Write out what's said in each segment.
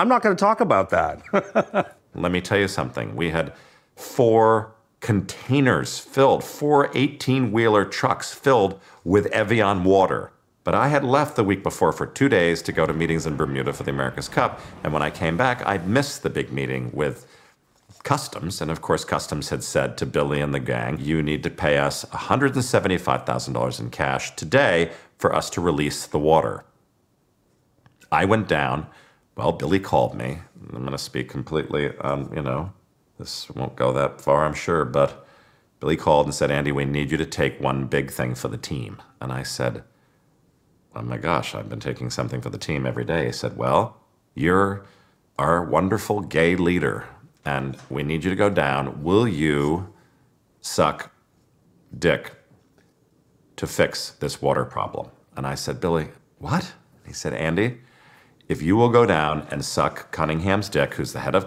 I'm not going to talk about that. Let me tell you something. We had four containers filled, four 18 wheeler trucks filled with Evian water. But I had left the week before for two days to go to meetings in Bermuda for the America's Cup. And when I came back, I'd missed the big meeting with Customs. And of course, Customs had said to Billy and the gang, you need to pay us $175,000 in cash today for us to release the water. I went down. Well, Billy called me. I'm going to speak completely, um, you know, this won't go that far, I'm sure, but Billy called and said, Andy, we need you to take one big thing for the team. And I said, Oh my gosh, I've been taking something for the team every day. He said, Well, you're our wonderful gay leader, and we need you to go down. Will you suck dick to fix this water problem? And I said, Billy, what? He said, Andy, if you will go down and suck Cunningham's dick, who's the head of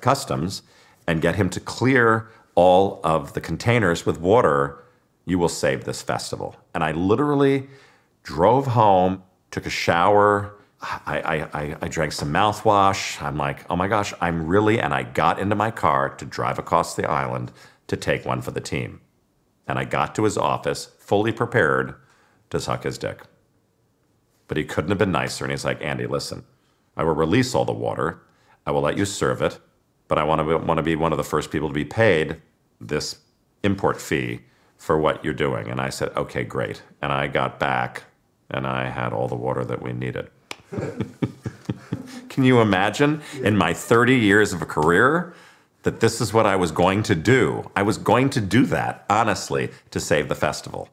customs, and get him to clear all of the containers with water, you will save this festival. And I literally drove home, took a shower. I, I, I, drank some mouthwash. I'm like, oh my gosh, I'm really, and I got into my car to drive across the island to take one for the team. And I got to his office fully prepared to suck his dick. But he couldn't have been nicer. And he's like, Andy, listen, I will release all the water. I will let you serve it, but I want to, want to be one of the first people to be paid this import fee for what you're doing. And I said, okay, great. And I got back and I had all the water that we needed. Can you imagine in my 30 years of a career that this is what I was going to do? I was going to do that, honestly, to save the festival.